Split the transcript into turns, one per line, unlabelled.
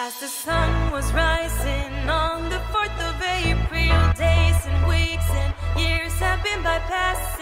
As the sun was rising on the 4th of April, days and weeks and years have been bypassed.